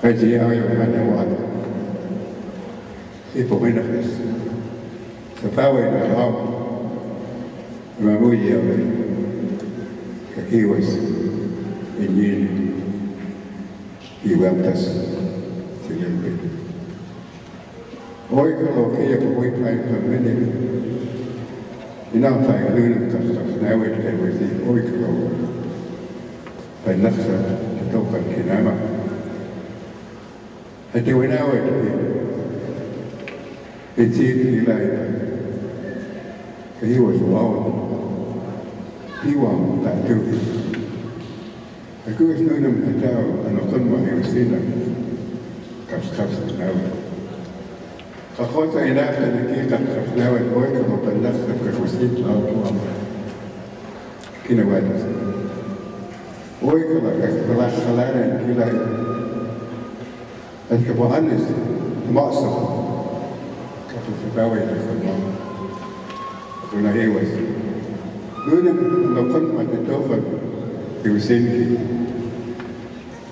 Hajiyayo Manawat, Ipominafis, sa Paway na Ram, Mamuya, Kakiwas, Inyin, Iwaptas, Silimbi. Hoy kalau kaya ko hoy tayo pamilya, inang tayo lunang kastas na awit kay wasi hoy kalau panaksa ito kan kinama. A te wena au e te pia. E te te ni lai. Ka hiwa i wawa. Hiwa mo ta kiu. A kiu e snuina mi tau anotonua e o sina. Kaps kaps e nau. Ka kota e nafta ni kia ka kaps nau e koe ka mopan nafta ka kusit lau tu ama. Kina wadis. Oi kala kala kala kala kala kala kala كمؤنث مقصر كتفباوي لخدمة أنا هيوز دون مقمة التوفر يوسنكي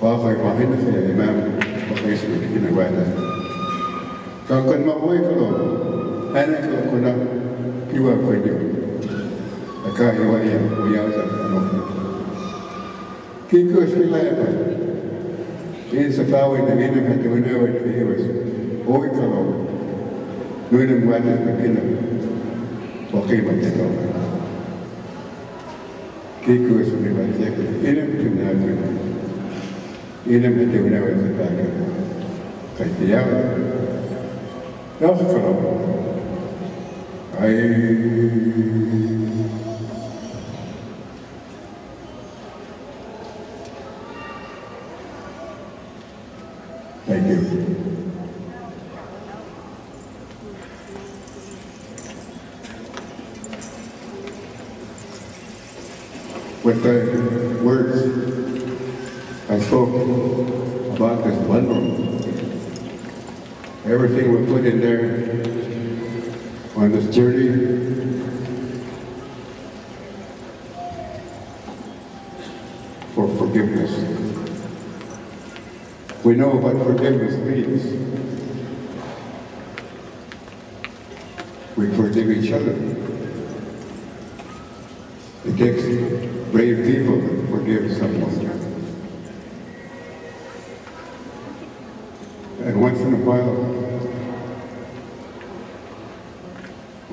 واخي معين في الإمام بخيس مكينة واحدة كان كن مقوي كلو أنا كن كنا كيوا كنيو أكاي ويا ويا زمان كيكوش في لعبة Ние след това войнавина, като война войнавина, ойкало, нуйна муана макина, вакима тетова. Кико е сумива тека, инам тюнага, инам на тюнава тетага, кайтиява, наукало, ай, Thank you. With the words I spoke about this room, everything we put in there on this journey. For forgiveness. We know what forgiveness means. We forgive each other. It takes brave people to forgive someone. And once in a while,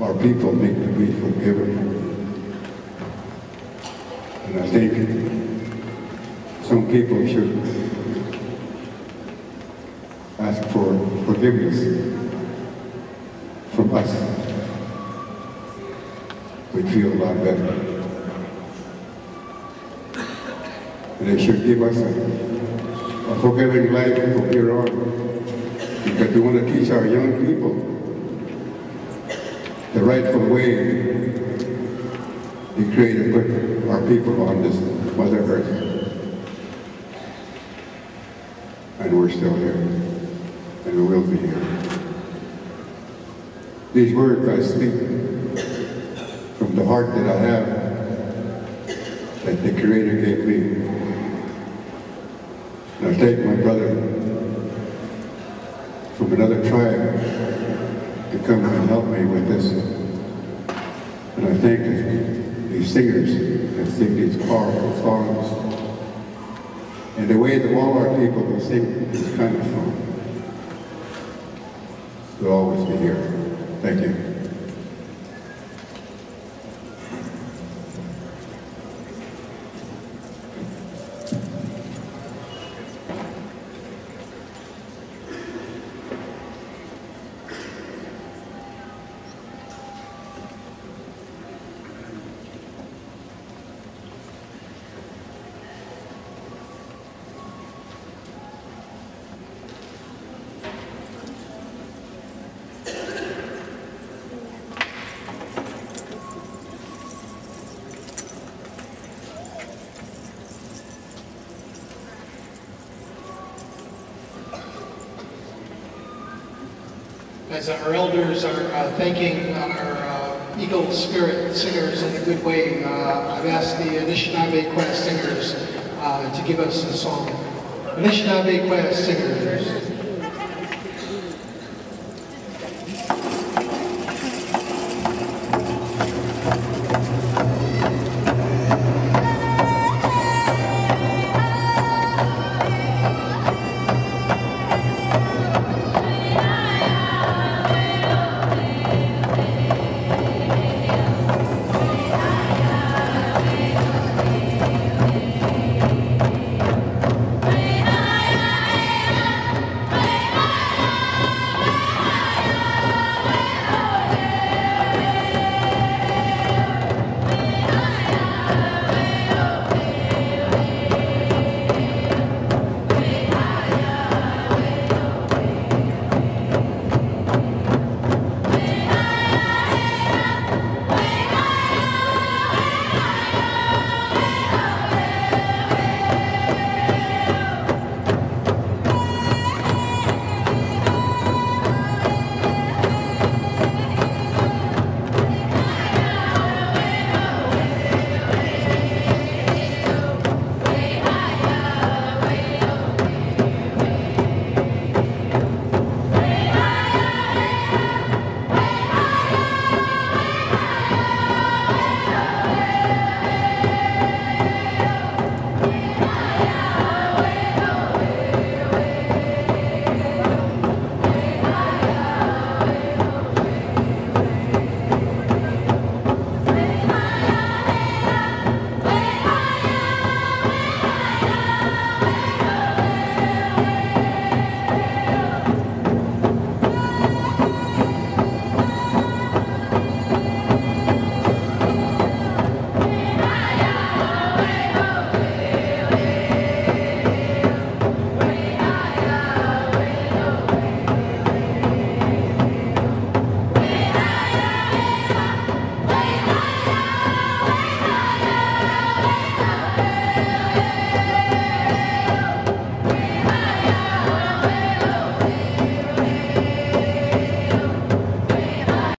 our people need to be forgiven. And I think some people should ask for forgiveness from us. We feel a lot better. And it should give us a, a forgiving life from here on because we want to teach our young people the rightful way the Creator put our people on this Mother Earth. And we're still here, and we will be here. These words I speak from the heart that I have that the Creator gave me. And I thank my brother from another tribe to come and help me with this. And I thank these singers that sing these powerful songs. And the way all our people can sing this kind of song will always be here. Thank you. As our elders are uh, thanking our uh, Eagle Spirit singers in a good way, uh, I've asked the Anishinaabe Quest singers uh, to give us a song. Anishinaabe Choir singers.